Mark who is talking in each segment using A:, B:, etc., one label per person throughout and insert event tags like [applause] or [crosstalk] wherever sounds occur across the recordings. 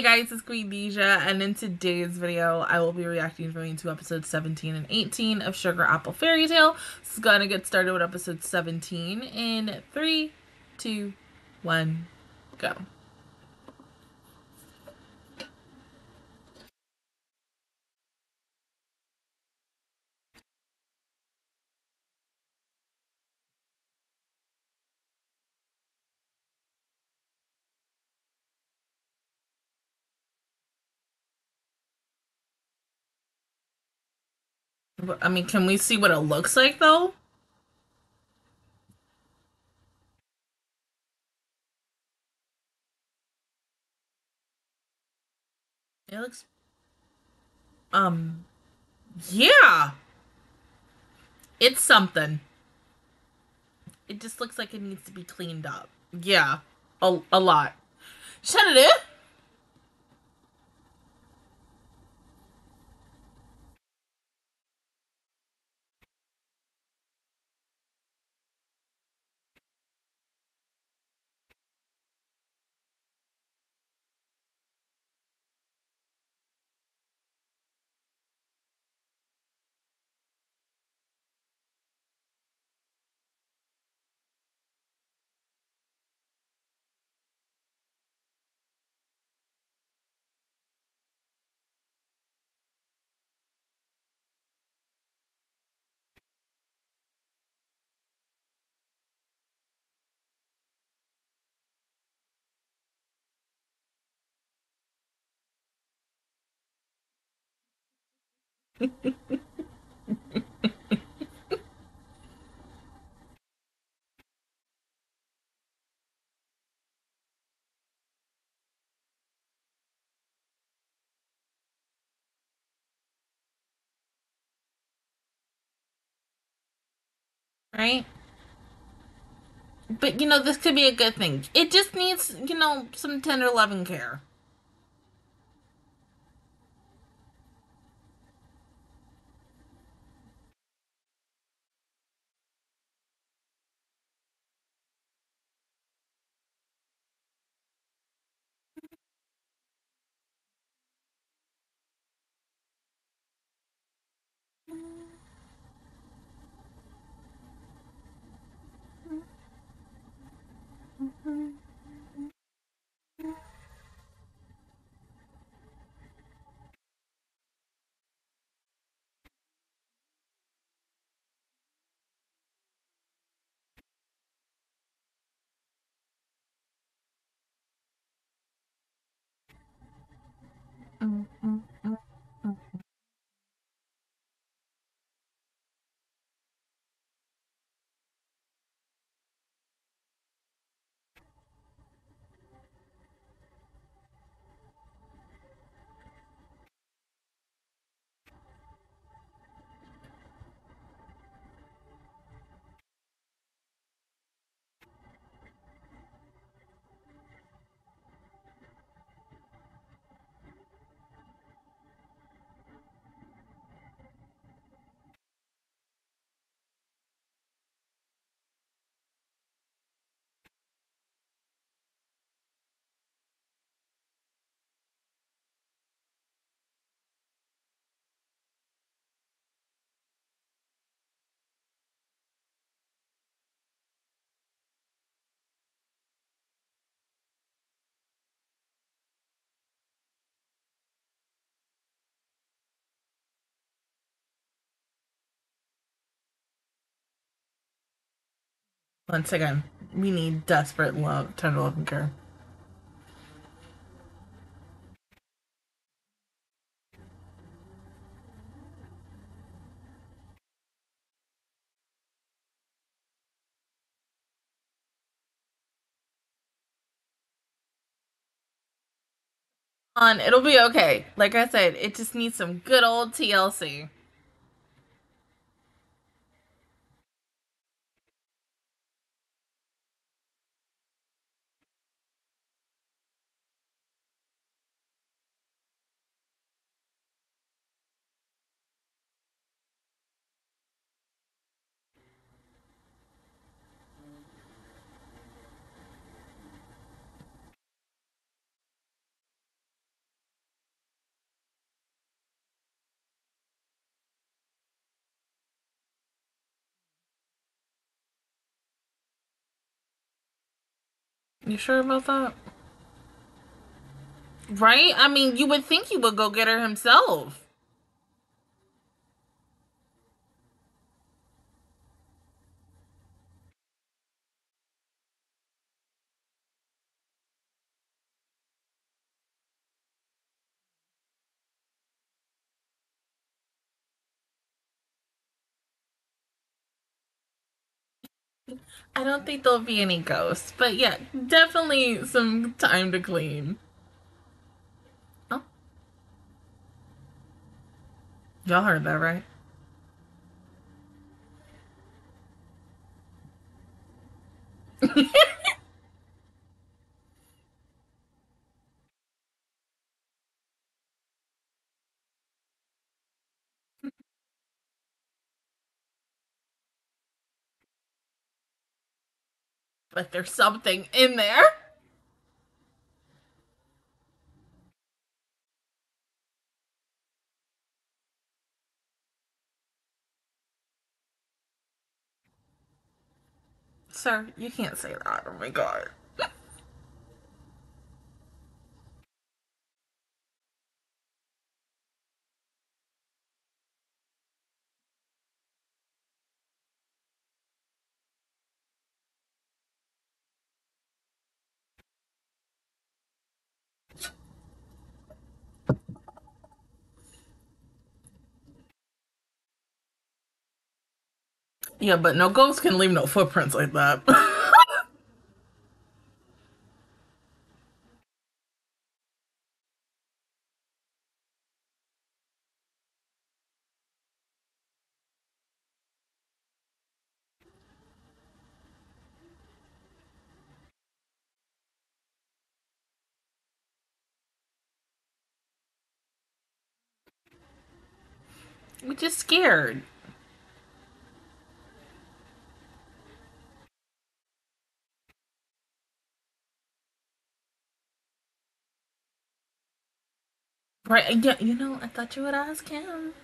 A: Hey guys, it's Queendija, and in today's video, I will be reacting to episodes 17 and 18 of Sugar Apple Fairy Tale. Is gonna get started with episode 17 in 3, 2, 1, go. I mean, can we see what it looks like though? It looks um yeah. It's something. It just looks like it needs to be cleaned up. Yeah. A, a lot. Shut it in. Right? But you know, this could be a good thing. It just needs, you know, some tender loving care. mm, mm. Once again, we need desperate love, tender love and care. On, it'll be okay. Like I said, it just needs some good old TLC. You sure about that? Right? I mean, you would think he would go get her himself. I don't think there'll be any ghosts, but yeah, definitely some time to clean. Oh. Y'all heard that, right? [laughs] but there's something in there. Sir, you can't say that. Oh my god. Yeah, but no ghosts can leave no footprints like that. [laughs] We're just scared. Right, yeah, you know, I thought you would ask him.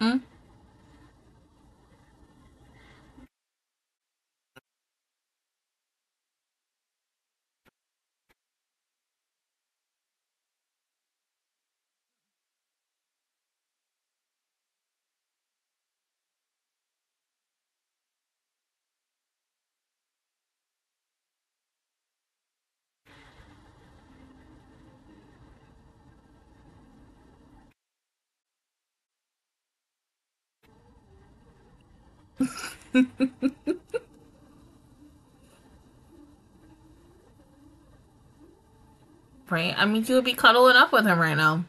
A: Hmm? Right? I mean, you would be cuddling up with him right now.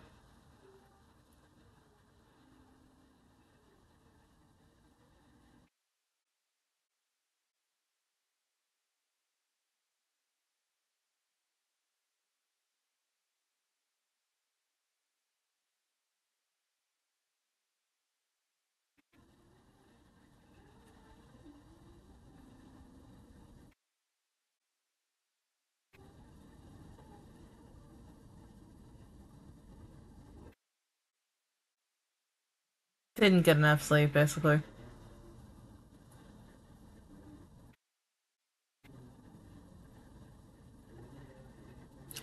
A: Didn't get enough sleep, basically.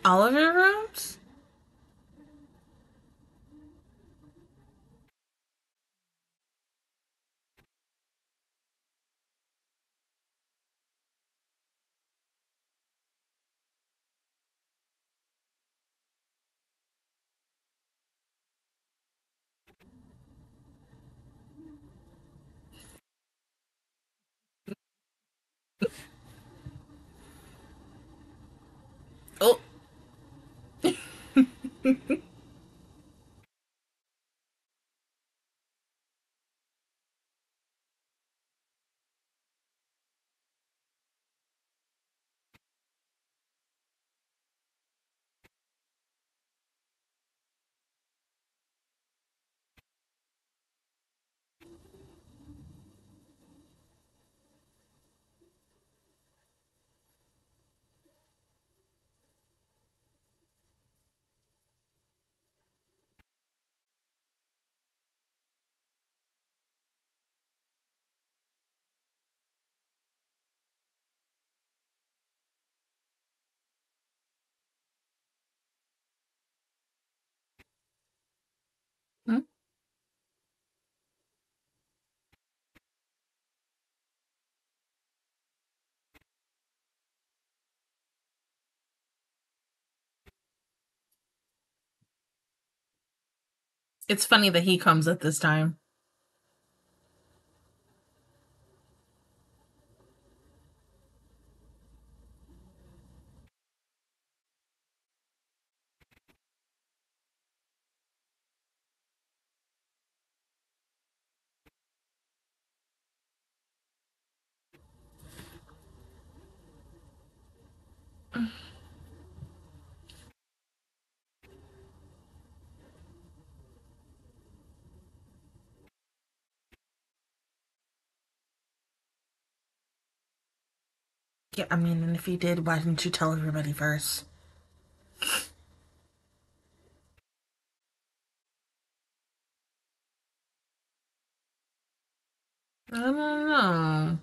A: All of your rooms? Oh. [laughs] It's funny that he comes at this time. Yeah, I mean, and if he did, why didn't you tell everybody first? I don't know.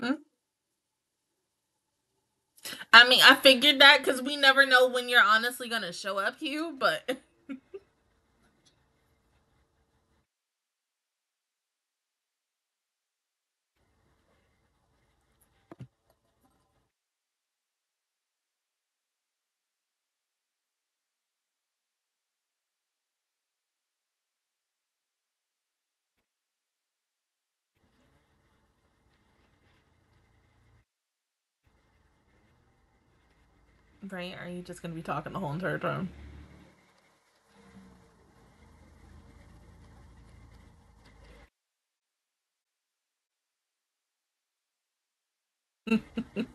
A: Hmm? I mean, I figured that because we never know when you're honestly gonna show up, Hugh. But [laughs] right? Are you just gonna be talking the whole entire time? [laughs]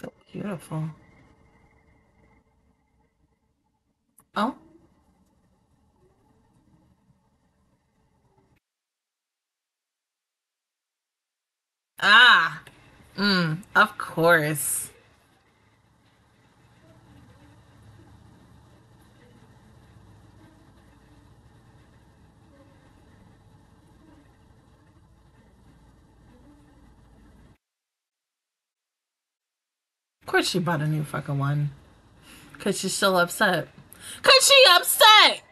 A: So beautiful. Oh. Ah. Mm, of course. Course she bought a new fucking one. Cause she's still upset. Cause she upset!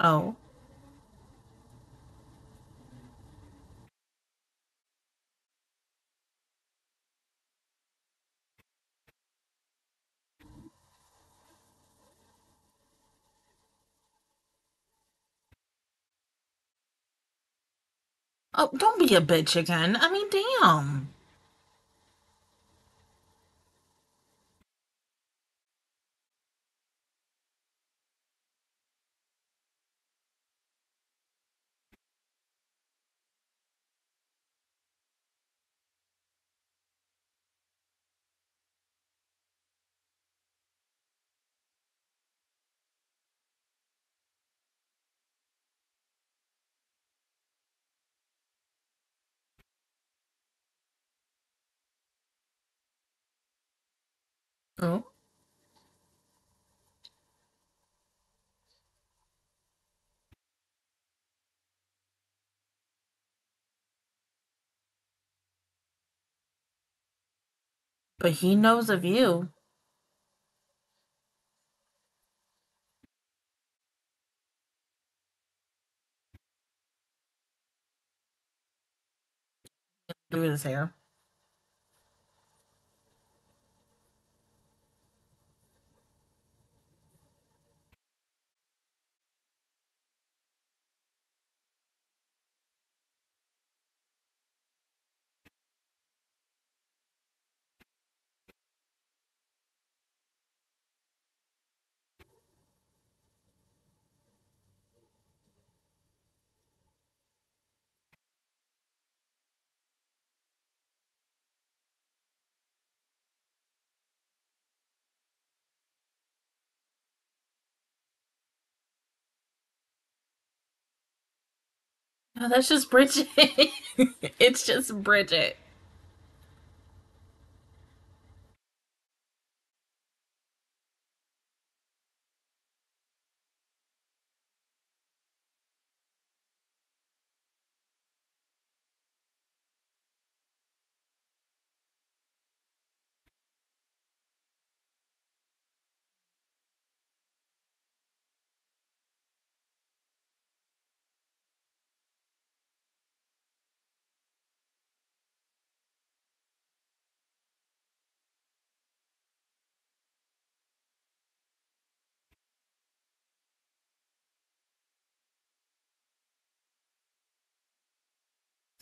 A: Oh. Oh, don't be a bitch again. I mean, damn. Oh. But he knows of you. Do his hair. No, that's just Bridget. [laughs] it's just Bridget.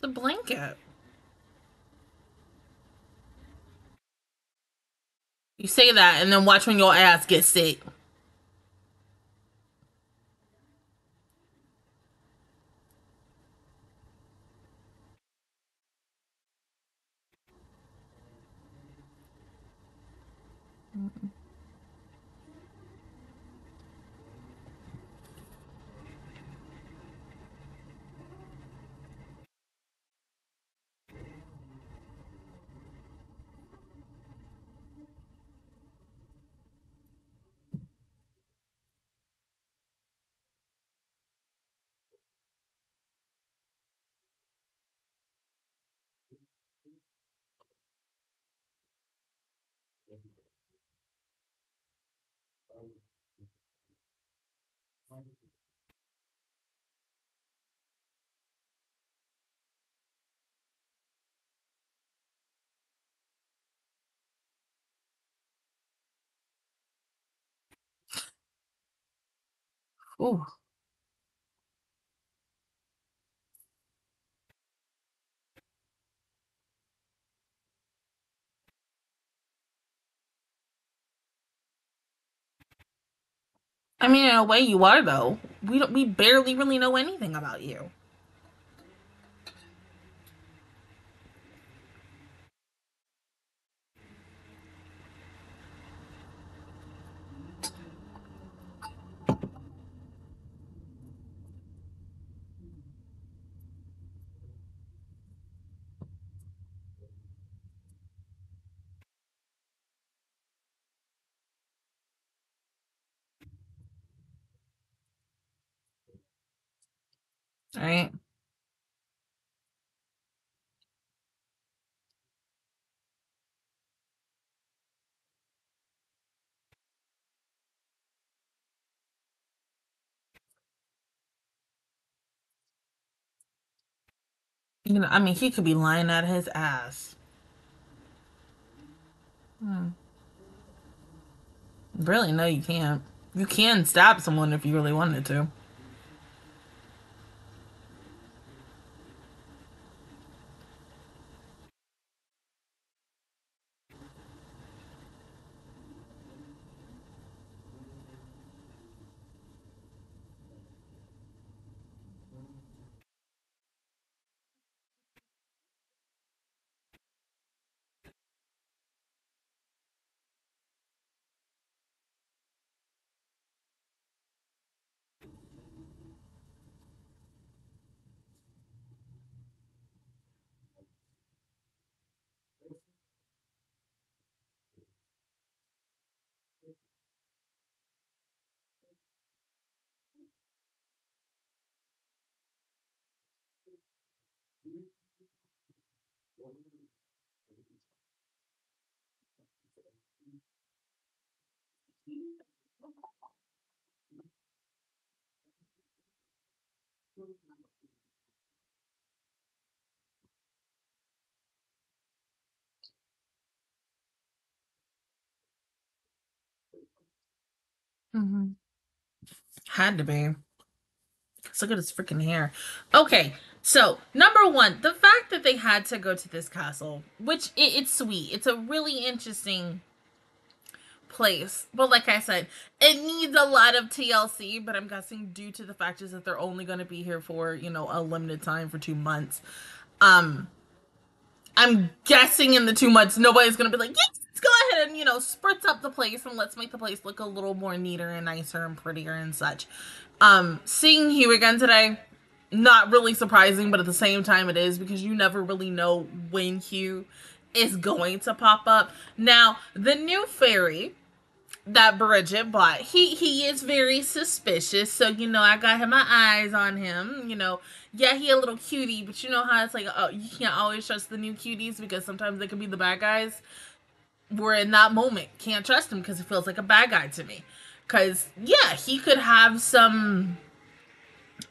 A: A blanket. You say that and then watch when your ass gets sick. Ooh. I mean, in a way, you are though. We don't. We barely really know anything about you. Right? You know, I mean, he could be lying out of his ass. Hmm. Really? No, you can't. You can stab someone if you really wanted to. Mm-hmm. Had to be. Look at his freaking hair. Okay, so number one, the fact that they had to go to this castle, which it, it's sweet. It's a really interesting place. But like I said, it needs a lot of TLC, but I'm guessing due to the fact is that they're only going to be here for, you know, a limited time for 2 months. Um I'm guessing in the 2 months nobody's to be like, "Yes, let's go ahead and, you know, spritz up the place and let's make the place look a little more neater and nicer and prettier and such." Um seeing Hugh again today not really surprising, but at the same time it is because you never really know when Hugh is going to pop up. Now, the new fairy that Bridget bought. He he is very suspicious, so you know I got my eyes on him. You know, yeah, he a little cutie, but you know how it's like oh, you can't always trust the new cuties because sometimes they can be the bad guys. We're in that moment, can't trust him because it feels like a bad guy to me. Cause yeah, he could have some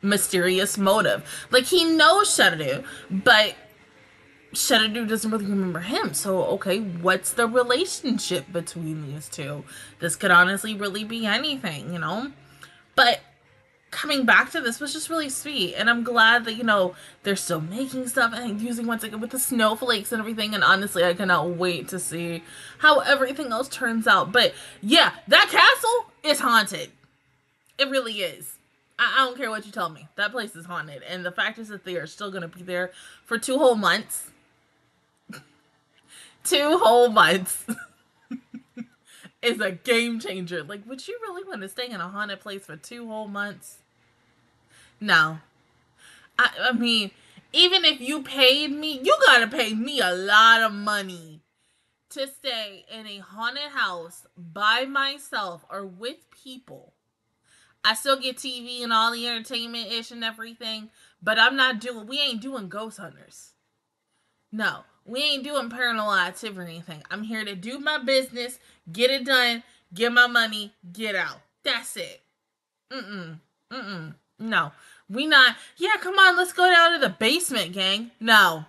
A: mysterious motive. Like he knows Shadadu, but Shadadu doesn't really remember him. So, okay, what's the relationship between these two? This could honestly really be anything, you know? But coming back to this was just really sweet. And I'm glad that, you know, they're still making stuff and using once again with the snowflakes and everything. And honestly, I cannot wait to see how everything else turns out. But yeah, that castle is haunted. It really is. I, I don't care what you tell me. That place is haunted. And the fact is that they are still going to be there for two whole months two whole months [laughs] is a game changer. Like, would you really want to stay in a haunted place for two whole months? No. I, I mean, even if you paid me, you gotta pay me a lot of money to stay in a haunted house by myself or with people. I still get TV and all the entertainment ish and everything, but I'm not doing, we ain't doing ghost hunters. No, we ain't doing paranormal activity or anything. I'm here to do my business, get it done, get my money, get out. That's it. Mm-mm. Mm-mm. No. We not, yeah, come on, let's go down to the basement, gang. No.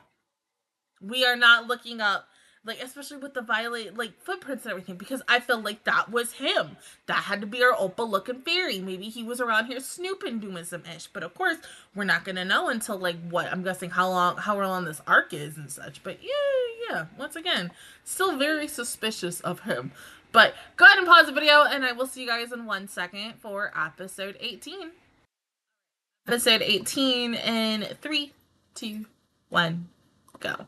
A: We are not looking up like especially with the violet like footprints and everything because i feel like that was him. That had to be our opal looking fairy. Maybe he was around here snooping doing some ish. But of course we're not gonna know until like what i'm guessing how long how long this arc is and such. But yeah yeah once again still very suspicious of him. But go ahead and pause the video and i will see you guys in one second for episode 18 episode 18 in three two one go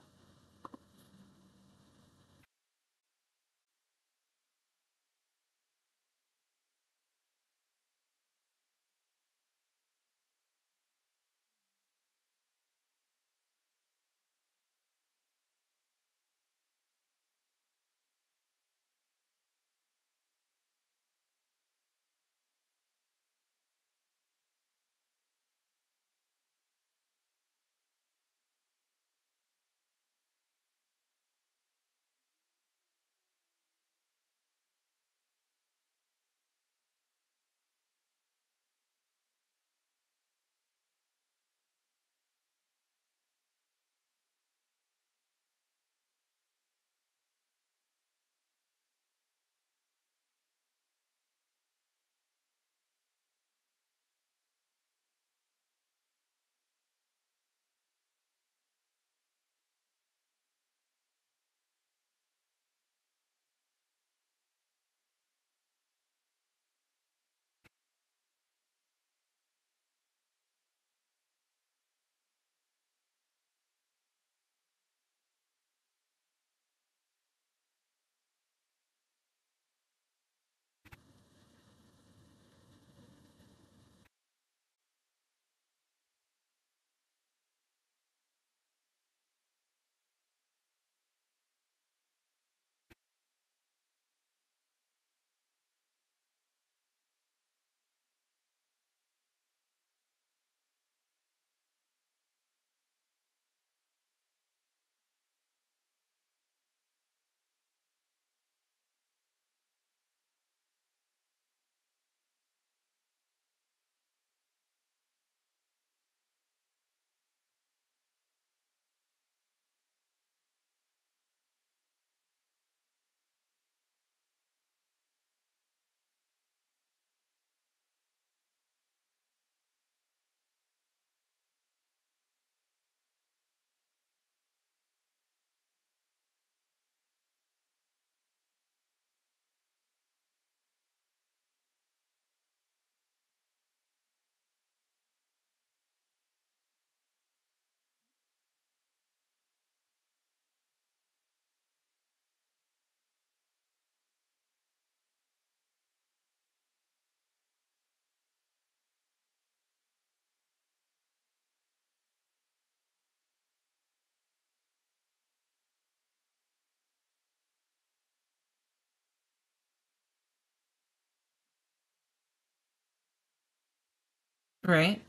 A: Right.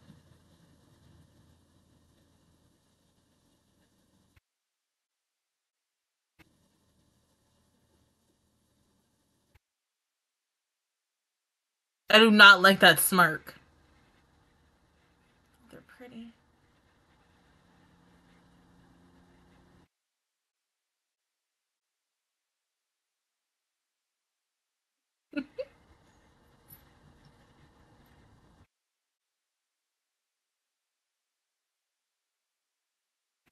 A: I do not like that smirk. They're pretty.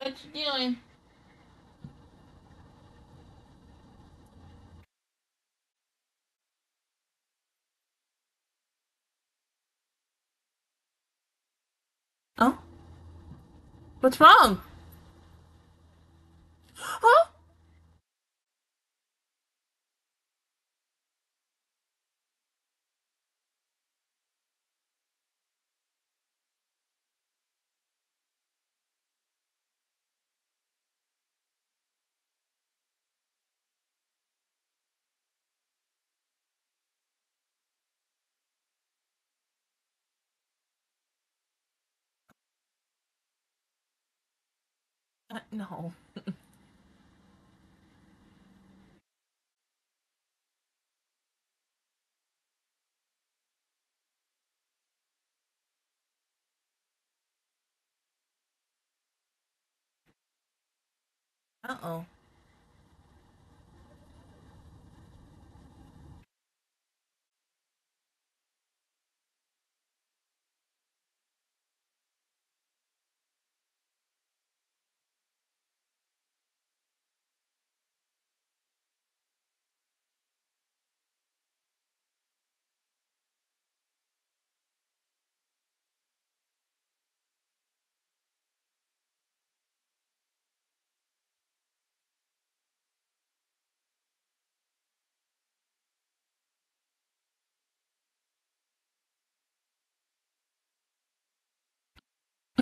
A: What you doing? Oh? What's wrong? Huh? Uh, no. Uh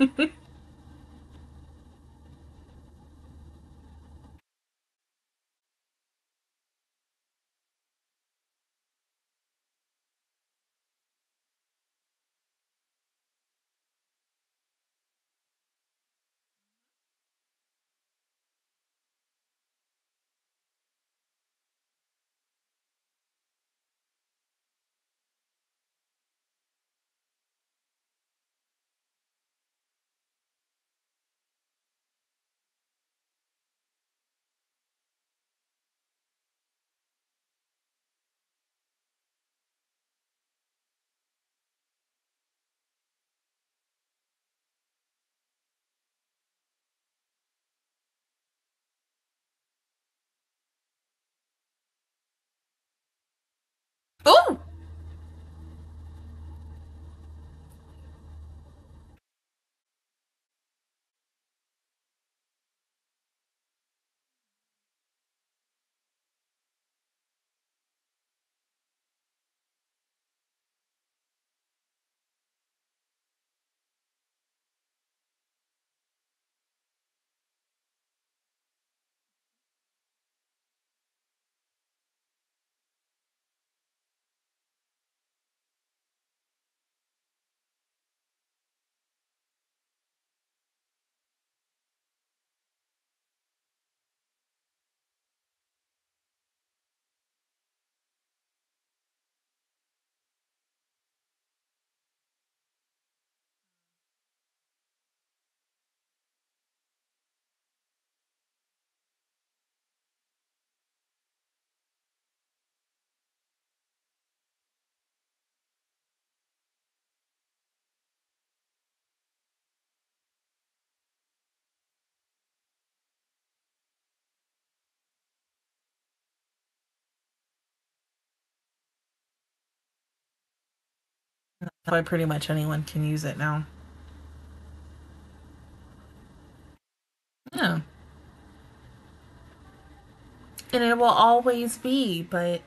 A: oh. Oh! That's why pretty much anyone can use it now. Yeah. And it will always be, but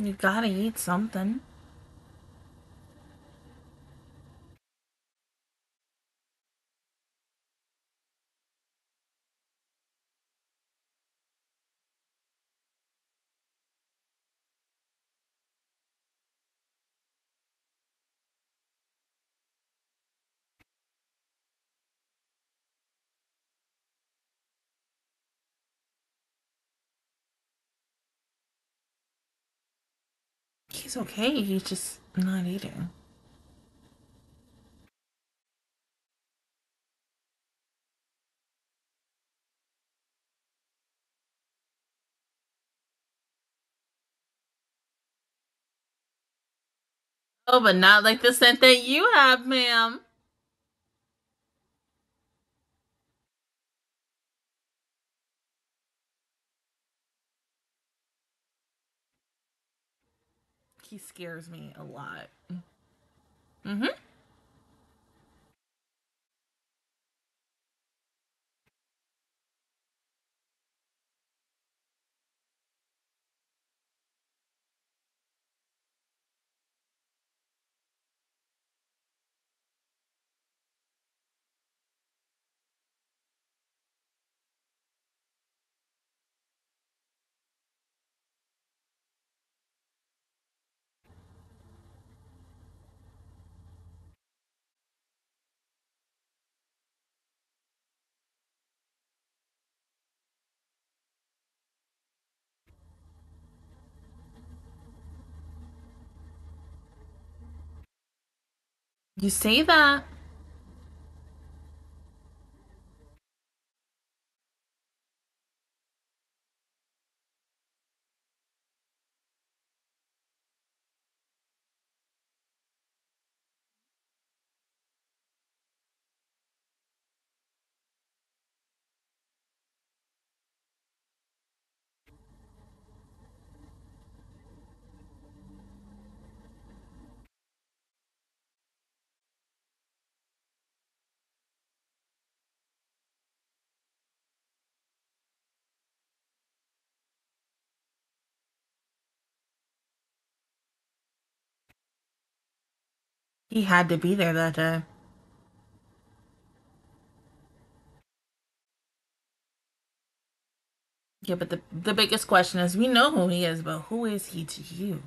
A: You gotta eat something. He's okay, he's just not eating. Oh, but not like the scent that you have, ma'am. He scares me a lot. Mm-hmm. You say that. He had to be there that day. Yeah, but the the biggest question is we know who he is, but who is he to you?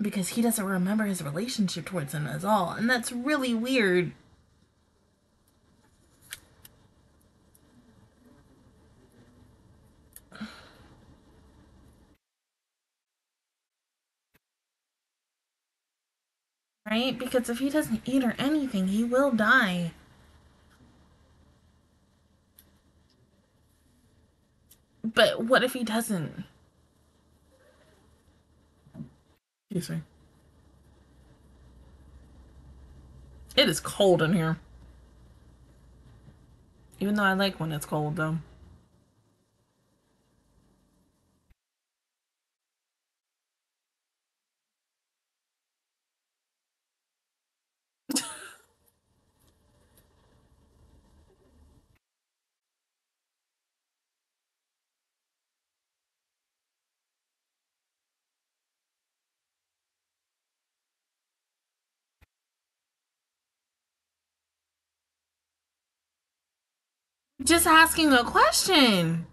A: Because he doesn't remember his relationship towards him at all, and that's really weird. Right? Because if he doesn't eat or anything, he will die. But what if he doesn't? Excuse me. It is cold in here. Even though I like when it's cold, though. Just asking a question.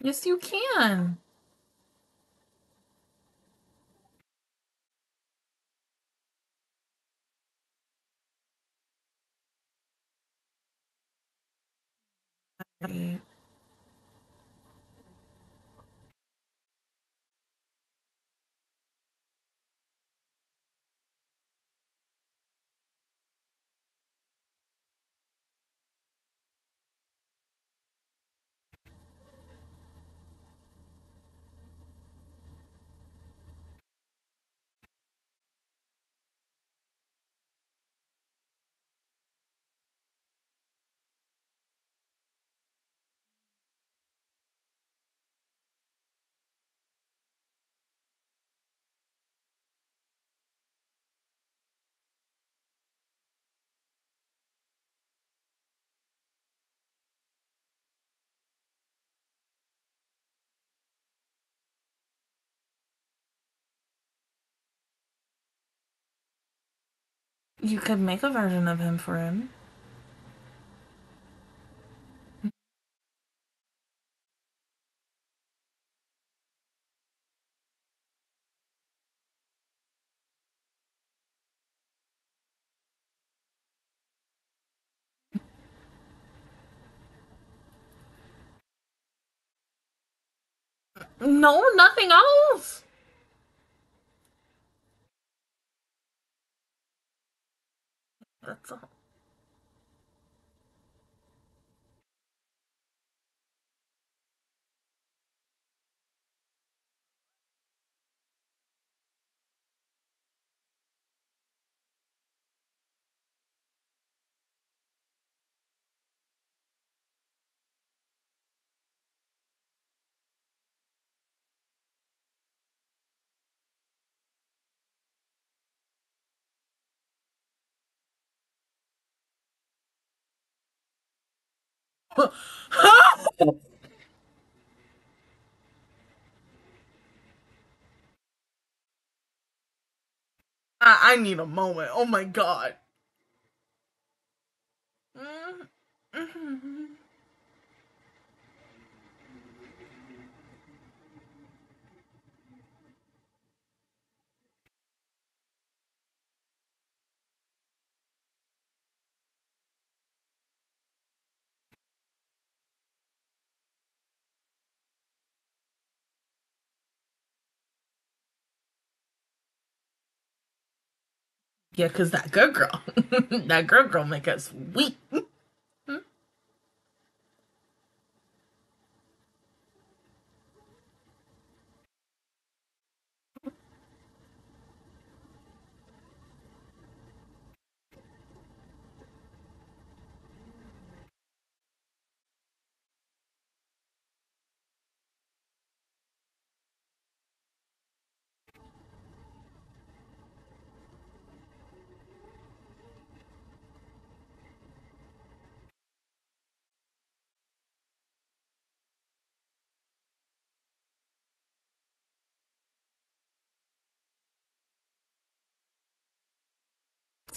A: Yes, you can. Right. You could make a version of him for him. No, nothing else. That's all. I, I need a moment. Oh my god. Mm-hmm. Yeah, cause that good girl, [laughs] that girl girl make us weak.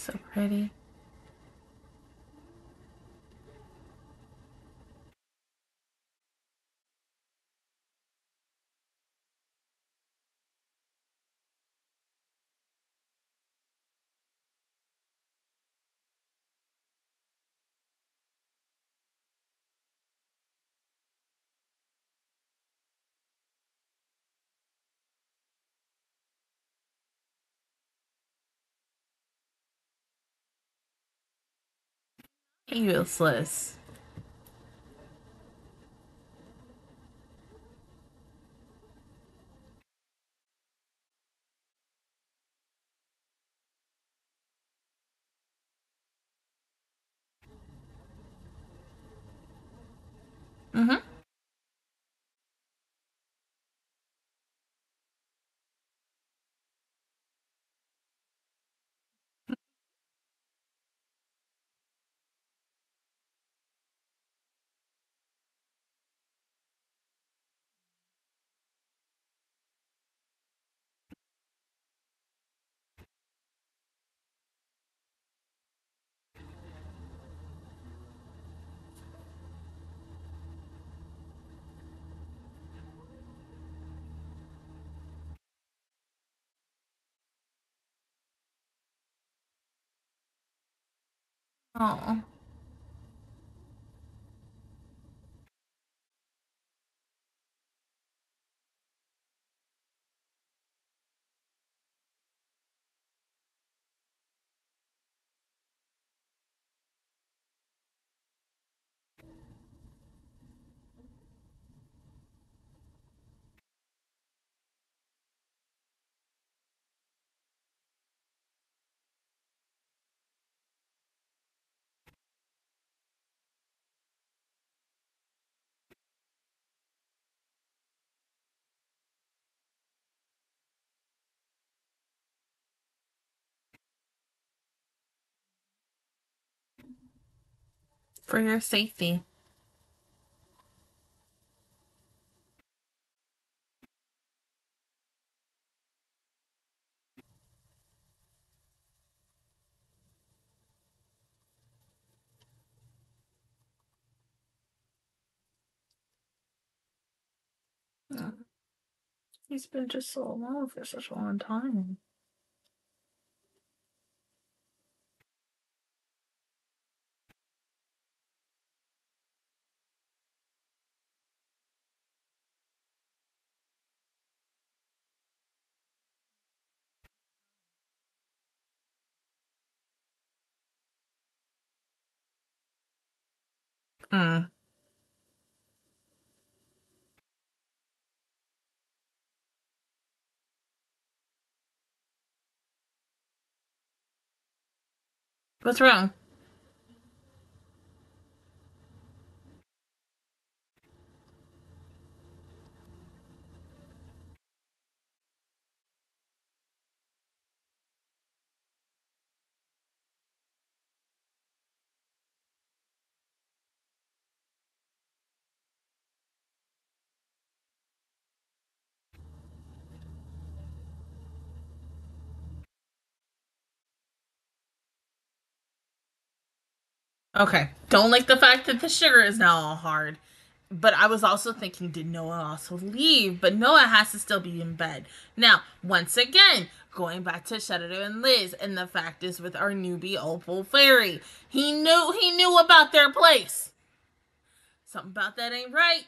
A: So pretty. Useless. Oh. For your safety. He's been just so alone for such a long time. Mm. What's wrong? Okay. Don't like the fact that the sugar is now all hard. But I was also thinking, did Noah also leave? But Noah has to still be in bed. Now, once again, going back to Shadow and Liz, and the fact is with our newbie Opal Fairy. He knew he knew about their place. Something about that ain't right.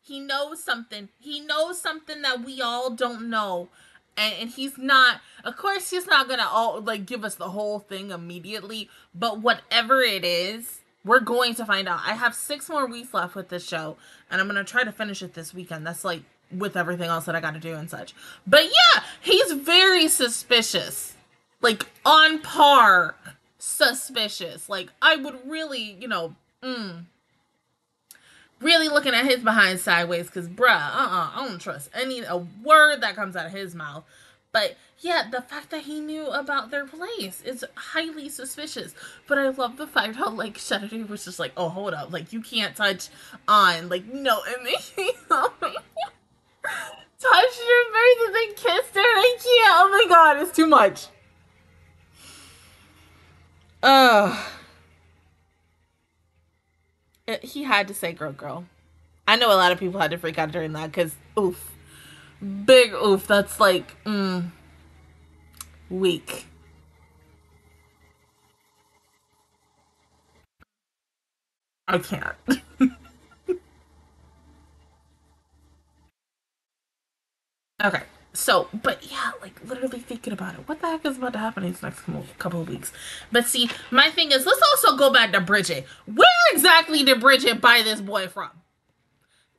A: He knows something. He knows something that we all don't know and, and he's not of course he's not gonna all like give us the whole thing immediately but whatever it is we're going to find out. I have six more weeks left with this show and i'm gonna try to finish it this weekend. That's like with everything else that i gotta do and such. But yeah he's very suspicious. Like on par suspicious. Like i would really you know mm, really looking at his behind sideways because bruh uh-uh i don't trust any a word that comes out of his mouth. But yeah the fact that he knew about their place is highly suspicious. But i love the fact how like Shadow was just like oh hold up like you can't touch on like no and [laughs] they touched her face and kissed her And i can't oh my god it's too much. Ugh he had to say girl girl. I know a lot of people had to freak out during that because oof. Big oof. That's like mm, weak. I can't. [laughs] okay. So, but yeah, like literally thinking about it. What the heck is about to happen in these next couple of weeks? But see, my thing is, let's also go back to Bridget. Where exactly did Bridget buy this boy from?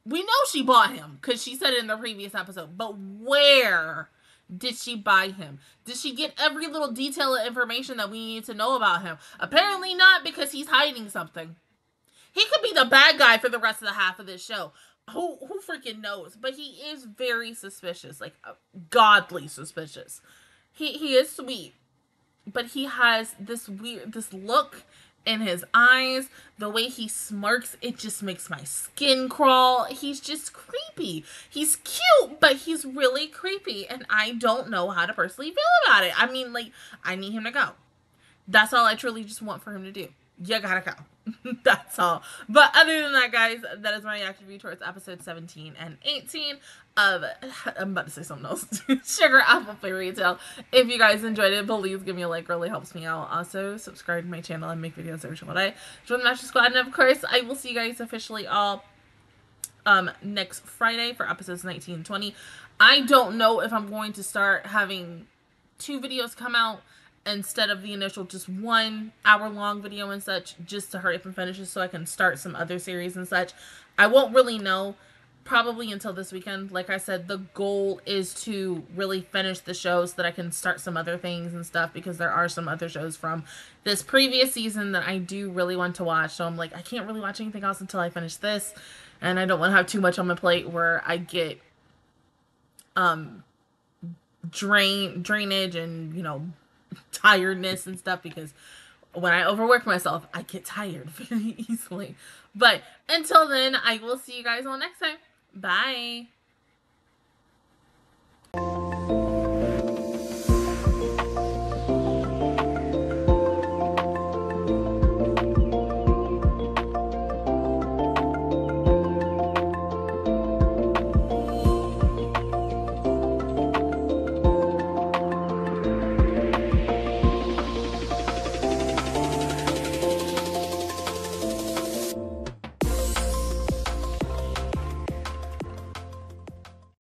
A: We know she bought him because she said it in the previous episode, but where did she buy him? Did she get every little detail of information that we need to know about him? Apparently not because he's hiding something. He could be the bad guy for the rest of the half of this show who who freaking knows? But he is very suspicious, like uh, godly suspicious. He he is sweet, but he has this weird this look in his eyes. The way he smirks, it just makes my skin crawl. He's just creepy. He's cute, but he's really creepy, and I don't know how to personally feel about it. I mean, like I need him to go. That's all I truly just want for him to do. You gotta go. [laughs] That's all. But other than that, guys, that is my reaction review towards episode 17 and 18 of [laughs] I'm about to say something else. [laughs] Sugar Apple Fairy Tale. If you guys enjoyed it, please give me a like. Really helps me out. Also, subscribe to my channel and make videos every single day. Join the Master Squad, and of course, I will see you guys officially all um next Friday for episodes 19 and 20. I don't know if I'm going to start having two videos come out instead of the initial just one hour long video and such just to hurry up and finish it so I can start some other series and such. I won't really know probably until this weekend. Like I said, the goal is to really finish the show so that I can start some other things and stuff because there are some other shows from this previous season that I do really want to watch. So I'm like, I can't really watch anything else until I finish this. And I don't want to have too much on my plate where I get um drain drainage and you know [laughs] tiredness and stuff because when I overwork myself, I get tired [laughs] very easily. But until then, I will see you guys all next time. Bye.